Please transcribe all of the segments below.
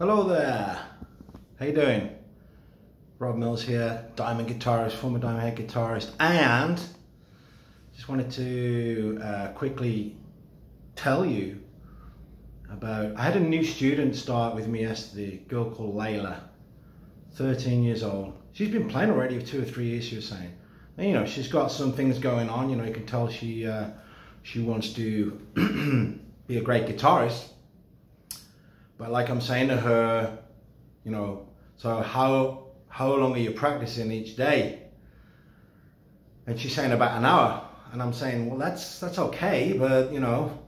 Hello there. How you doing? Rob Mills here, diamond guitarist, former diamond head guitarist, and just wanted to uh, quickly tell you about. I had a new student start with me yesterday, a girl called Layla, 13 years old. She's been playing already for two or three years. She was saying, and, you know, she's got some things going on. You know, you can tell she uh, she wants to be a great guitarist but like I'm saying to her, you know, so how how long are you practicing each day? And she's saying about an hour. And I'm saying, well, that's that's okay, but you know,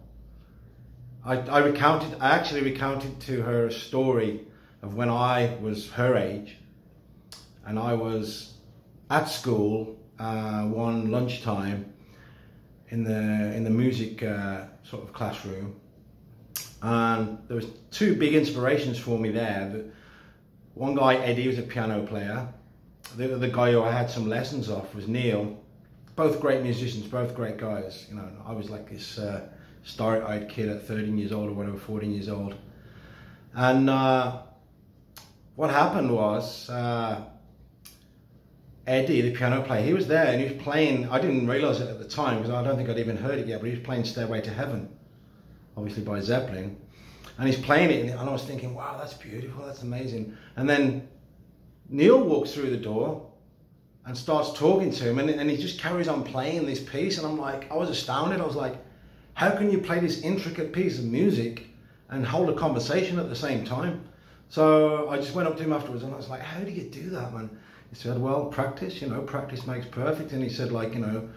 I, I recounted, I actually recounted to her a story of when I was her age, and I was at school uh, one lunchtime in the in the music uh, sort of classroom, and there was two big inspirations for me there. One guy, Eddie, was a piano player. The other guy who I had some lessons off was Neil. Both great musicians, both great guys. You know, I was like this uh, starry-eyed kid at 13 years old or whatever, 14 years old. And uh, what happened was uh, Eddie, the piano player, he was there and he was playing. I didn't realize it at the time because I don't think I'd even heard it yet, but he was playing Stairway to Heaven obviously by Zeppelin. And he's playing it, and I was thinking, wow, that's beautiful, that's amazing. And then Neil walks through the door and starts talking to him, and, and he just carries on playing this piece. And I'm like, I was astounded. I was like, how can you play this intricate piece of music and hold a conversation at the same time? So I just went up to him afterwards and I was like, how do you do that, man? He said, well, practice, you know, practice makes perfect. And he said, like, you know,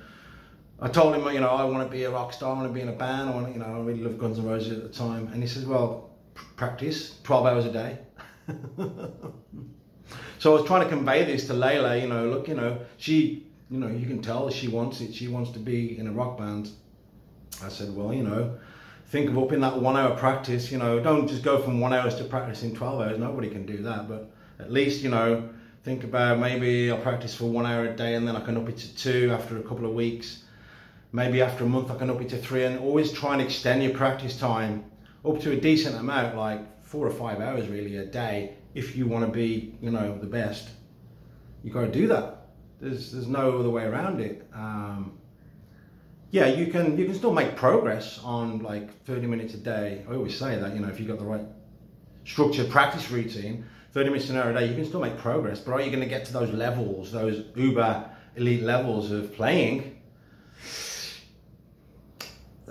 I told him, you know, I want to be a rock star, I want to be in a band, I want, to, you know, I really love Guns N' Roses at the time. And he says, well, practice 12 hours a day. so I was trying to convey this to Layla, you know, look, you know, she, you know, you can tell she wants it. She wants to be in a rock band. I said, well, you know, think of up in that one hour practice, you know, don't just go from one hours to practicing 12 hours. Nobody can do that. But at least, you know, think about maybe I'll practice for one hour a day and then I can up it to two after a couple of weeks maybe after a month I can up it to three and always try and extend your practice time up to a decent amount, like four or five hours really a day, if you want to be, you know, the best. You got to do that. There's there's no other way around it. Um, yeah, you can you can still make progress on like 30 minutes a day. I always say that, you know, if you've got the right structured practice routine, 30 minutes an hour a day, you can still make progress. But are you going to get to those levels, those uber elite levels of playing?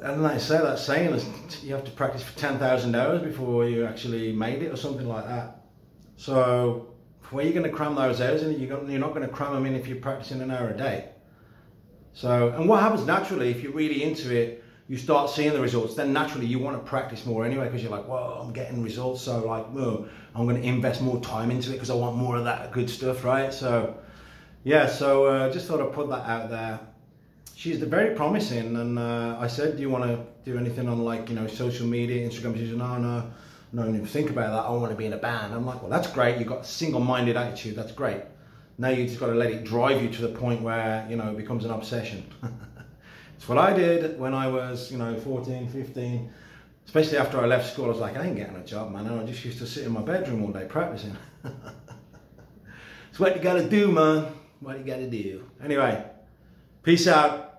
And I say, that saying is you have to practice for 10,000 hours before you actually made it or something like that. So where are you going to cram those hours in? You're not going to cram them in if you're practicing an hour a day. So, and what happens naturally, if you're really into it, you start seeing the results, then naturally you want to practice more anyway because you're like, well, I'm getting results, so like, well, I'm going to invest more time into it because I want more of that good stuff, right? So, yeah, so uh, just thought I'd put that out there she's very promising. And uh, I said, do you want to do anything on like, you know, social media, Instagram? She said, no, no, no, even think about that. I want to be in a band. I'm like, well, that's great. You've got a single-minded attitude. That's great. Now you just got to let it drive you to the point where, you know, it becomes an obsession. it's what I did when I was, you know, 14, 15. Especially after I left school, I was like, I ain't getting a job, man. And I just used to sit in my bedroom all day practicing. it's what you got to do, man. What you got to do. Anyway, peace out.